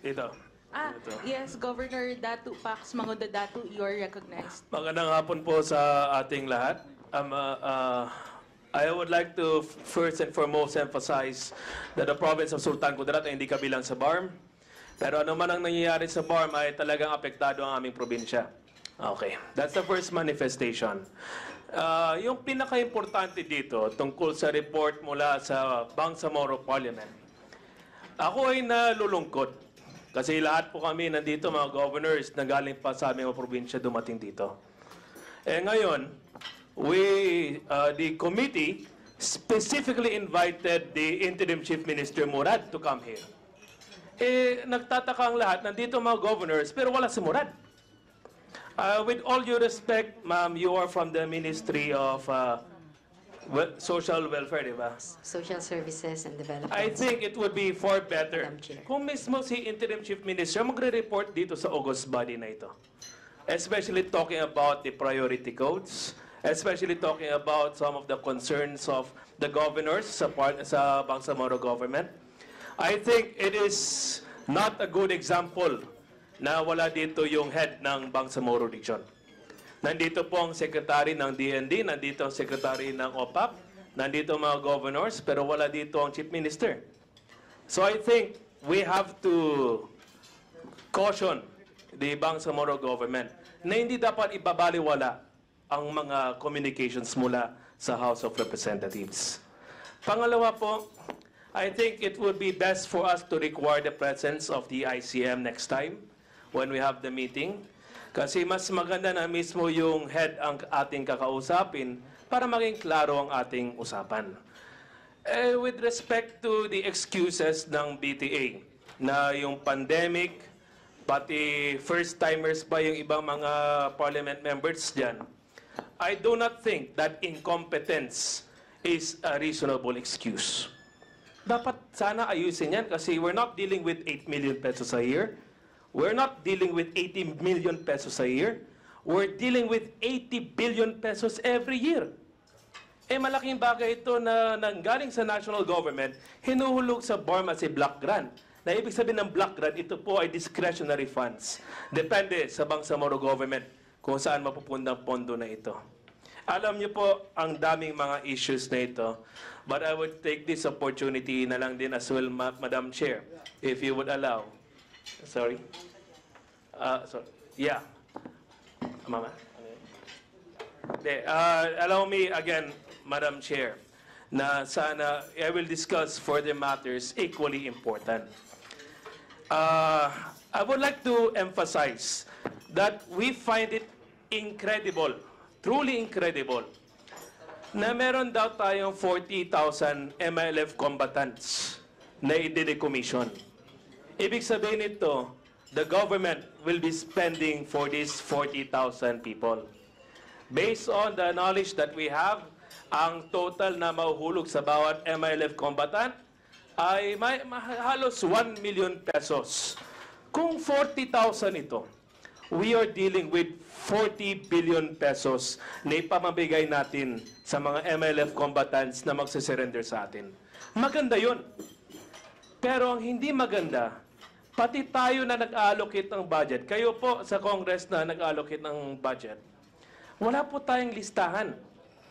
Dito. Ah, Dito. yes, Governor Datu Pax Manguda Datu, you are recognized. Magandang hapon po sa ating lahat. Um, uh, uh, I would like to first and foremost emphasize that the province of Sultan Kudarat ay hindi kabilang sa BARM. Pero ano man ang nangyayari sa BARM ay talagang apektado ang aming probinsya. Okay, that's the first manifestation. Uh, yung pinaka-importante dito tungkol sa report mula sa Bangsamoro Parliament, ako ay nalulungkot kasi lahat po kami nandito, mga governors, na galing pa sa aming probinsya dumating dito. Eh ngayon, we, uh, the committee specifically invited the interim chief minister Murad to come here. Eh, nagtataka ang lahat, nandito mga governors, pero wala si Murad. Uh, with all due respect, ma'am, you are from the Ministry of uh, Wel- Social Welfare, di ba? Social Services and Development. I think it would be far better Madam Chair. kung mismo si Interim Chief Minister magre-report dito sa August body na ito. Especially talking about the priority codes, especially talking about some of the concerns of the governors sa, part, sa Bangsamoro government. I think it is not a good example na wala dito yung head ng Bangsamoro region. Nandito po ang secretary ng DND, nandito ang secretary ng OPAP, nandito mga governors, pero wala dito ang chief minister. So I think we have to caution the Bangsamoro government na hindi dapat ibabaliwala ang mga communications mula sa House of Representatives. Pangalawa po, I think it would be best for us to require the presence of the ICM next time when we have the meeting. Kasi mas maganda na mismo yung head ang ating kakausapin para maging klaro ang ating usapan. Eh, with respect to the excuses ng BTA na yung pandemic, pati first-timers pa yung ibang mga parliament members dyan, I do not think that incompetence is a reasonable excuse. Dapat sana ayusin yan kasi we're not dealing with 8 million pesos a year. We're not dealing with 80 million pesos a year. We're dealing with 80 billion pesos every year. Eh malaking bagay ito na nanggaling sa national government, hinuhulog sa BARM as a block grant. Na ibig sabihin ng block grant, ito po ay discretionary funds. Depende sa Bangsamoro government kung saan mapupunta ang pondo na ito. Alam niyo po ang daming mga issues na ito. But I would take this opportunity na lang din as well, Ma- Madam Chair, if you would allow. Sorry. Uh, sorry. Yeah. Mama. Hindi, uh, allow me again, Madam Chair, na sana I will discuss further matters equally important. Uh, I would like to emphasize that we find it incredible, truly incredible, na meron daw tayong 40,000 MLF combatants na i-decommission. Ibig sabihin nito, the government will be spending for these 40,000 people. Based on the knowledge that we have, ang total na mahuhulog sa bawat MILF combatant ay may, ma- halos 1 million pesos. Kung 40,000 ito, we are dealing with 40 billion pesos na ipamabigay natin sa mga MLF combatants na magsisurrender sa atin. Maganda yun. Pero ang hindi maganda, pati tayo na nag-allocate ng budget, kayo po sa Congress na nag-allocate ng budget, wala po tayong listahan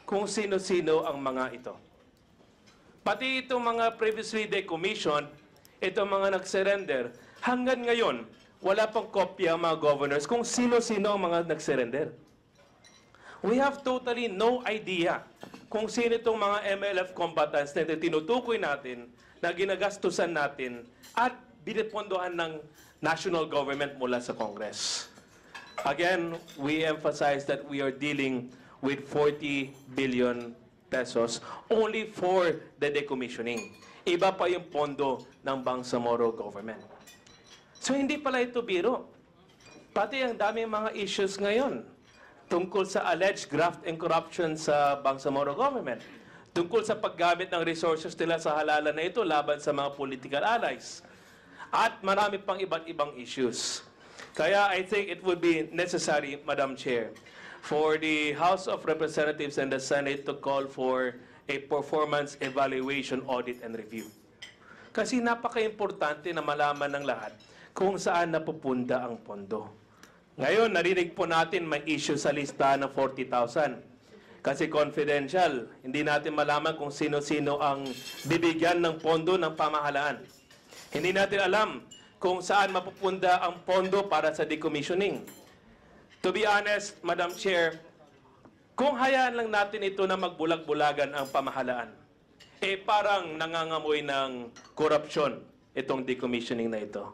kung sino-sino ang mga ito. Pati itong mga previously decommissioned, itong mga nag-surrender, hanggang ngayon, wala pang kopya ang mga governors kung sino-sino ang mga nag-surrender. We have totally no idea kung sino itong mga MLF combatants na tinutukoy natin, na ginagastusan natin, at binipondohan ng national government mula sa Congress. Again, we emphasize that we are dealing with 40 billion pesos only for the decommissioning. Iba pa yung pondo ng Bangsamoro government. So hindi pala ito biro. Pati ang daming mga issues ngayon tungkol sa alleged graft and corruption sa Bangsamoro government. Tungkol sa paggamit ng resources nila sa halalan na ito laban sa mga political allies. At marami pang iba't ibang issues. Kaya I think it would be necessary, Madam Chair, for the House of Representatives and the Senate to call for a performance evaluation audit and review. Kasi napaka-importante na malaman ng lahat kung saan napupunda ang pondo. Ngayon, narinig po natin may issue sa listahan ng 40,000. Kasi confidential, hindi natin malaman kung sino-sino ang bibigyan ng pondo ng pamahalaan. Hindi natin alam kung saan mapupunda ang pondo para sa decommissioning. To be honest, Madam Chair, kung hayaan lang natin ito na magbulag-bulagan ang pamahalaan, eh parang nangangamoy ng korupsyon itong decommissioning na ito.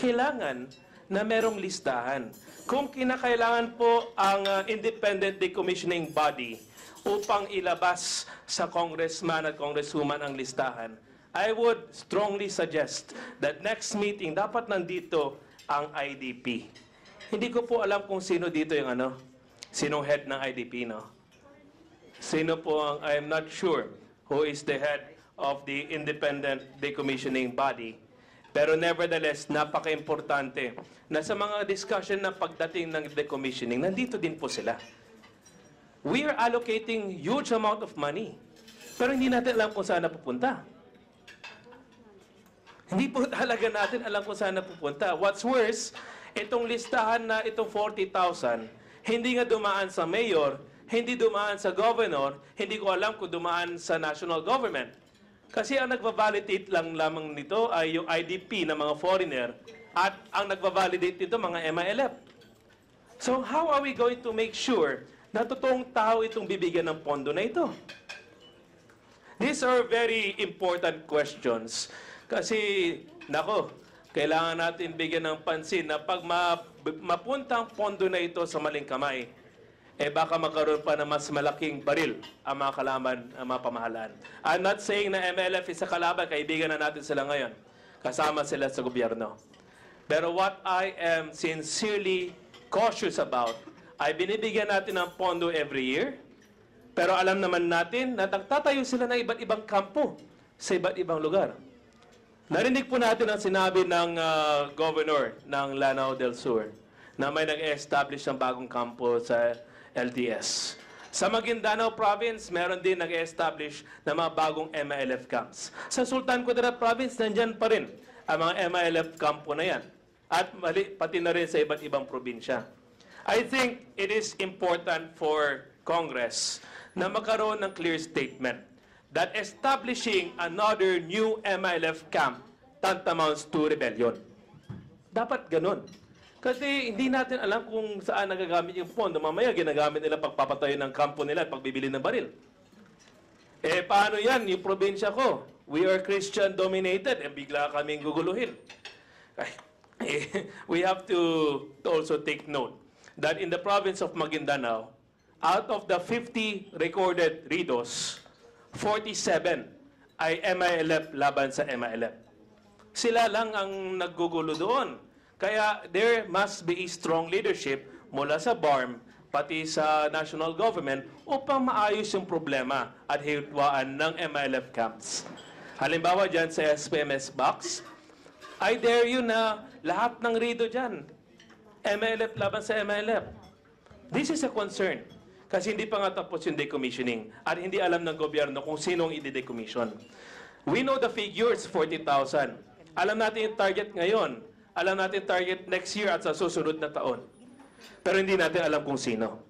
Kailangan na merong listahan. Kung kinakailangan po ang uh, independent decommissioning body upang ilabas sa congressman at congresswoman ang listahan, I would strongly suggest that next meeting dapat nandito ang IDP. Hindi ko po alam kung sino dito yung ano, sinong head ng IDP, no? Sino po ang, I'm not sure who is the head of the independent decommissioning body. Pero nevertheless, napaka-importante na sa mga discussion na pagdating ng decommissioning, nandito din po sila. We are allocating huge amount of money. Pero hindi natin alam kung saan napupunta. Hindi po talaga natin alam kung saan napupunta. What's worse, itong listahan na itong 40,000, hindi nga dumaan sa mayor, hindi dumaan sa governor, hindi ko alam kung dumaan sa national government. Kasi ang nagva-validate lang lamang nito ay yung IDP ng mga foreigner at ang nagva-validate nito mga MILF. So how are we going to make sure na totoong tao itong bibigyan ng pondo na ito? These are very important questions. Kasi, nako, kailangan natin bigyan ng pansin na pag ma- mapunta ang pondo na ito sa maling kamay, eh baka magkaroon pa ng mas malaking baril ang mga kalaban, ang mga pamahalaan. I'm not saying na MLF is a kalaban, kaibigan na natin sila ngayon. Kasama sila sa gobyerno. Pero what I am sincerely cautious about, ay binibigyan natin ng pondo every year, pero alam naman natin na nagtatayo sila ng iba't ibang kampo sa iba't ibang lugar. Narinig po natin ang sinabi ng ah, governor ng Lanao del Sur na may nag-establish ng bagong kampo sa LDS. Sa Maguindanao Province, meron din nag-establish ng mga bagong MILF camps. Sa Sultan Kudarat Province, nandyan pa rin ang mga MILF kampo na yan. At mali, pati na rin sa iba't ibang probinsya. I think it is important for Congress na magkaroon ng clear statement that establishing another new MILF camp tantamounts to rebellion. Dapat ganun. Kasi hindi natin alam kung saan nagagamit yung pondo. Mamaya ginagamit nila pagpapatayo ng kampo nila at pagbibili ng baril. Eh, paano yan? Yung probinsya ko, we are Christian dominated, eh bigla kaming guguluhin. Ay, eh, we have to, to also take note that in the province of Maguindanao, out of the 50 recorded ridos, 47 ay MILF laban sa MILF. Sila lang ang naggugulo doon. Kaya there must be a strong leadership mula sa BARM pati sa national government upang maayos yung problema at hitwaan ng MILF camps. Halimbawa dyan sa SPMS box, I dare you na lahat ng rido dyan, MILF laban sa MILF. This is a concern. Kasi hindi pa nga tapos yung decommissioning at hindi alam ng gobyerno kung sinong i-decommission. We know the figures, 40,000. Alam natin yung target ngayon. Alam natin target next year at sa susunod na taon. Pero hindi natin alam kung sino.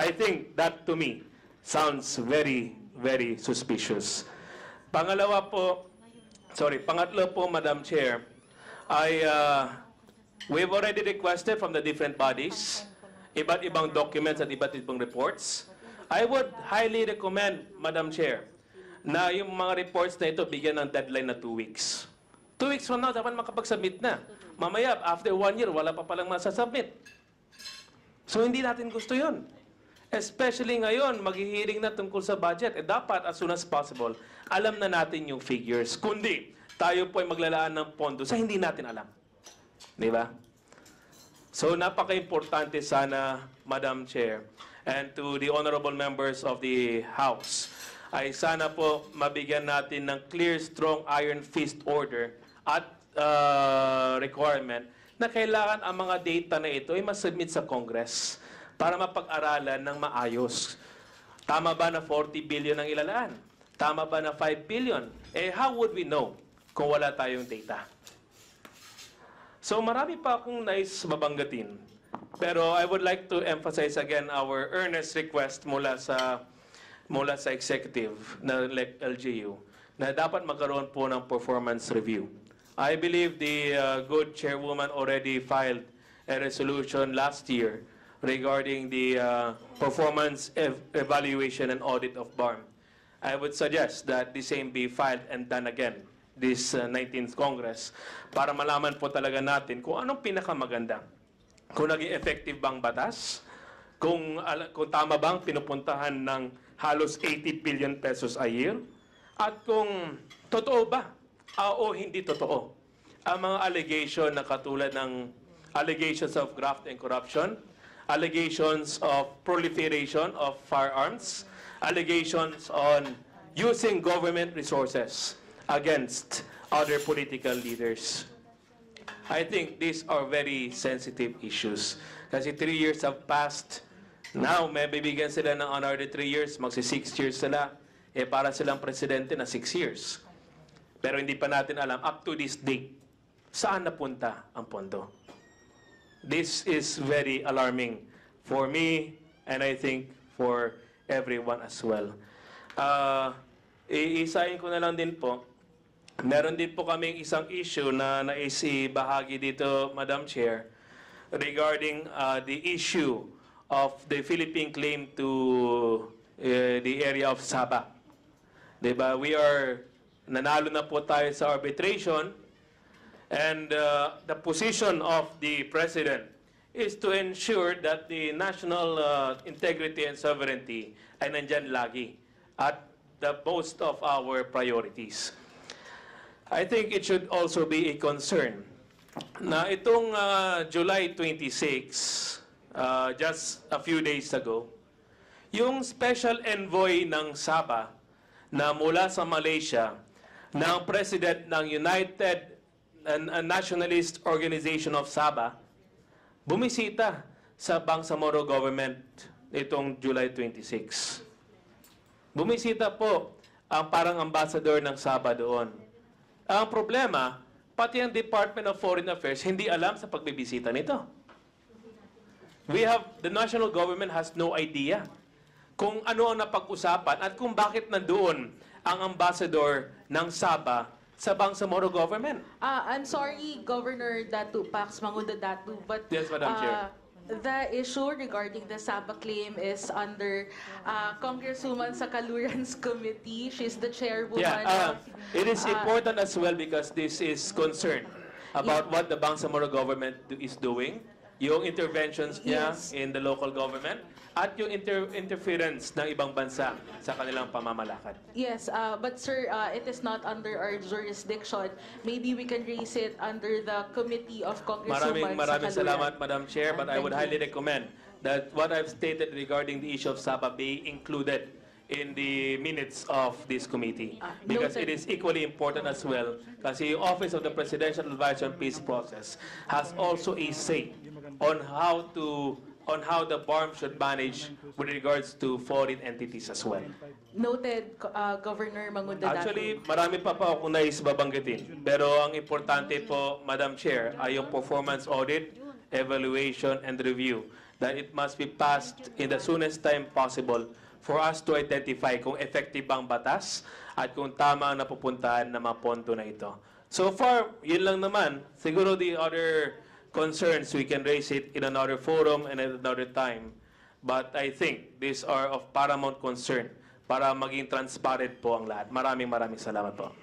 I think that to me sounds very, very suspicious. Pangalawa po, sorry, pangatlo po, Madam Chair, I, uh, we've already requested from the different bodies iba't ibang documents at iba't ibang reports. I would highly recommend, Madam Chair, na yung mga reports na ito bigyan ng deadline na two weeks. Two weeks from now, dapat makapag-submit na. Mamaya, after one year, wala pa palang masasubmit. So, hindi natin gusto yon. Especially ngayon, maghihiring na tungkol sa budget. Eh, dapat, as soon as possible, alam na natin yung figures. Kundi, tayo po ay maglalaan ng pondo sa hindi natin alam. Di ba? So napaka-importante sana, Madam Chair, and to the honorable members of the House, ay sana po mabigyan natin ng clear, strong iron fist order at uh, requirement na kailangan ang mga data na ito ay masubmit sa Congress para mapag-aralan ng maayos. Tama ba na 40 billion ang ilalaan? Tama ba na 5 billion? Eh, how would we know kung wala tayong data. So marami pa akong nais mabanggatin. Pero I would like to emphasize again our earnest request mula sa mula sa executive na LGU na dapat magkaroon po ng performance review. I believe the uh, good chairwoman already filed a resolution last year regarding the uh, performance ev- evaluation and audit of BARM. I would suggest that the same be filed and done again this uh, 19th Congress para malaman po talaga natin kung anong pinakamaganda. Kung naging effective bang batas, kung, kung tama bang pinupuntahan ng halos 80 billion pesos a year, at kung totoo ba ah, o hindi totoo ang mga allegation na katulad ng allegations of graft and corruption, allegations of proliferation of firearms, allegations on using government resources against other political leaders. I think these are very sensitive issues. Kasi three years have passed. Now, may bibigyan sila ng another three years, magsi six years sila. Eh, para silang presidente na six years. Pero hindi pa natin alam, up to this date, saan napunta ang pondo. This is very alarming for me and I think for everyone as well. Uh, iisahin ko na lang din po, meron din po kaming isang issue na naisibahagi dito, Madam Chair, regarding uh, the issue of the Philippine claim to uh, the area of Sabah. Diba? We are, nanalo na po tayo sa arbitration and uh, the position of the President is to ensure that the national uh, integrity and sovereignty ay nandyan lagi at the most of our priorities. I think it should also be a concern na itong uh, July 26, uh, just a few days ago, yung special envoy ng Sabah na mula sa Malaysia ng president ng United uh, Nationalist Organization of Sabah bumisita sa Bangsamoro government nitong July 26. Bumisita po ang parang ambassador ng Sabah doon. Ang problema, pati ang Department of Foreign Affairs hindi alam sa pagbibisita nito. We have, the national government has no idea kung ano ang napag-usapan at kung bakit nandoon ang ambassador ng Sabah sa Bangsamoro government. Uh, I'm sorry, Governor Datu Pax Mangunda Datu, but Yes, Madam Chair. The issue regarding the Saba claim is under uh, Congresswoman Sakaluran's committee. She's the chairwoman Yeah, uh, of it is uh, important as well because this is concerned about what the Bangsamoro government do- is doing, yung interventions niya Yes. in the local government, at yung inter- interference ng ibang bansa sa kanilang pamamalakad. Yes, uh, but sir, uh, it is not under our jurisdiction. Maybe we can raise it under the committee of Maraming Congresswoman maraming Sakaluran. salamat, Madam Chair, but I would highly you. recommend that what I've stated regarding the issue of Saba be included in the minutes of this committee. Ah, Because it is equally important as well, kasi yung Office of the Presidential Advisor on Peace Process has also a say on how to on how the BARM should manage with regards to foreign entities as well. Noted, uh, Governor Mangunda. Actually, marami pa po akong nais babanggitin. Pero ang importante po, Madam Chair, ay yung performance audit, evaluation, and review. That it must be passed in the soonest time possible for us to identify kung effective bang batas at kung tama ang napupuntahan na mga pondo na ito. So far, yun lang naman. Siguro the other concerns, we can raise it in another forum and at another time. But I think these are of paramount concern para maging transparent po ang lahat. Maraming maraming salamat po.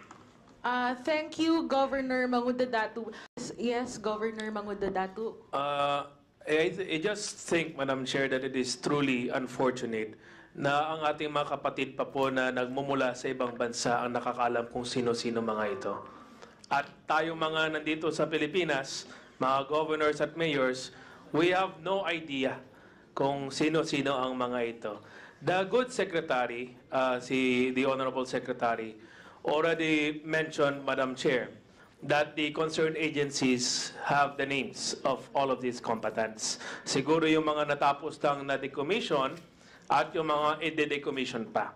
Uh, thank you, Governor Mangunda Datu. Yes, Governor Mangunda Datu. Uh, I, I just think, Madam Chair, that it is truly unfortunate na ang ating mga kapatid pa po na nagmumula sa ibang bansa ang nakakaalam kung sino-sino mga ito. At tayo mga nandito sa Pilipinas, mga governors at mayors, we have no idea kung sino-sino ang mga ito. The good secretary, uh, si the honorable secretary, already mentioned, Madam Chair, that the concerned agencies have the names of all of these combatants. Siguro yung mga natapos lang na decommission at yung mga i-decommission pa.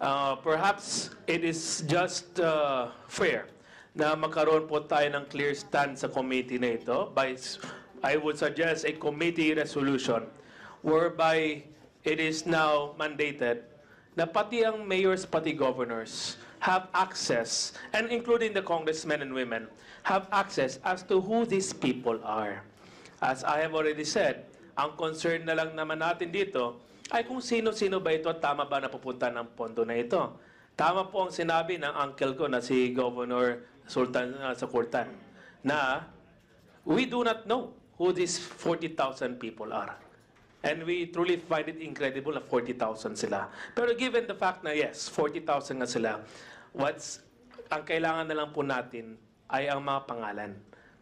Uh, perhaps it is just uh, fair na magkaroon po tayo ng clear stand sa committee na ito by, I would suggest a committee resolution whereby it is now mandated na pati ang mayors, pati governors have access, and including the congressmen and women, have access as to who these people are. As I have already said, ang concern na lang naman natin dito ay kung sino-sino ba ito at tama ba napupunta ng pondo na ito. Tama po ang sinabi ng uncle ko na si Governor Sultan uh, Sakurtan na we do not know who these 40,000 people are. And we truly find it incredible na 40,000 sila. Pero given the fact na yes, 40,000 nga sila, what's ang kailangan na lang po natin ay ang mga pangalan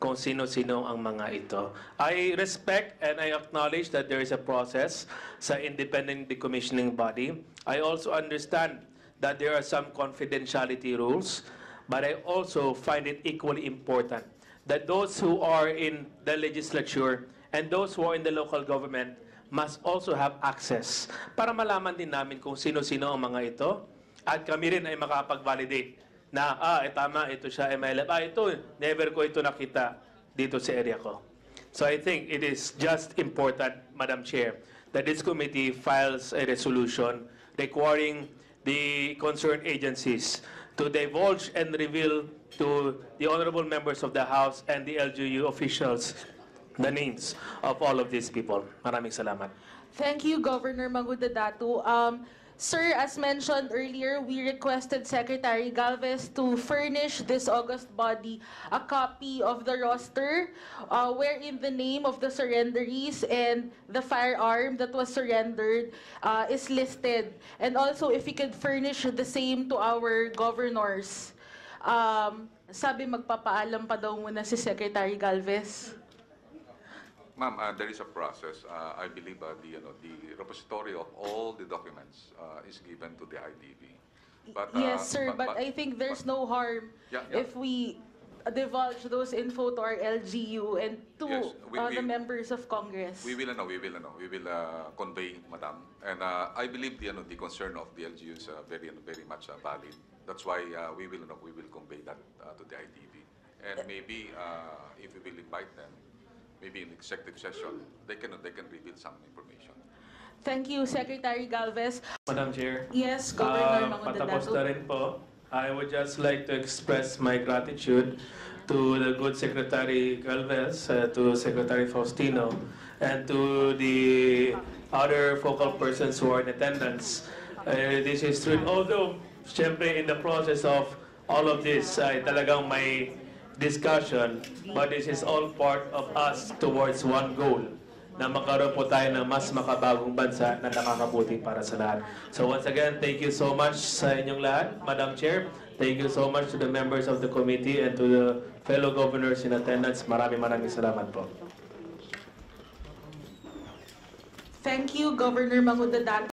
kung sino-sino ang mga ito. I respect and I acknowledge that there is a process sa independent decommissioning body. I also understand that there are some confidentiality rules, but I also find it equally important that those who are in the legislature and those who are in the local government must also have access para malaman din namin kung sino-sino ang mga ito at kami rin ay makapag-validate na, ah, eh, tama, ito siya MLF. Ah, ito, never ko ito nakita dito sa area ko. So I think it is just important, Madam Chair, that this committee files a resolution requiring the concerned agencies to divulge and reveal to the honorable members of the House and the LGU officials the names of all of these people. Maraming salamat. Thank you, Governor Mangudadatu. Um, sir, as mentioned earlier, we requested Secretary Galvez to furnish this August body a copy of the roster uh, wherein the name of the surrenderies and the firearm that was surrendered uh, is listed. And also, if we could furnish the same to our governors. Um, sabi magpapaalam pa daw muna si Secretary Galvez. Ma'am, uh, there is a process. Uh, I believe uh, the, you know, the repository of all the documents uh, is given to the IDB. But, uh, Yes, sir, but I think there's no harm Yeah, yeah. if we divulge those info to our LGU and to Yes, we- uh, the we- members of Congress. We will, ano, we will, ano, we will uh, convey, madam. And uh, I believe the, ano, the concern of the LGU is uh, very, ano, very much uh, valid. That's why uh, we will, ano, we will convey that uh, to the IDB. And maybe uh, if we will invite them, maybe in executive session, they can, they can reveal some information. Thank you, Secretary Galvez. Madam Chair. Yes, Governor Ah, patapos na rin po. I would just like to express my gratitude to the good Secretary Galvez, uh, to Secretary Faustino, and to the other focal persons who are in attendance. Uh, this is true. Although, siyempre, in the process of all of this, ay talagang may discussion, but this is all part of us towards one goal na magkaroon po tayo ng mas makabagong bansa na nakakabuti para sa lahat. So once again, thank you so much sa inyong lahat, Madam Chair. Thank you so much to the members of the committee and to the fellow governors in attendance. Maraming maraming salamat po. Thank you, Governor Mangudadatu.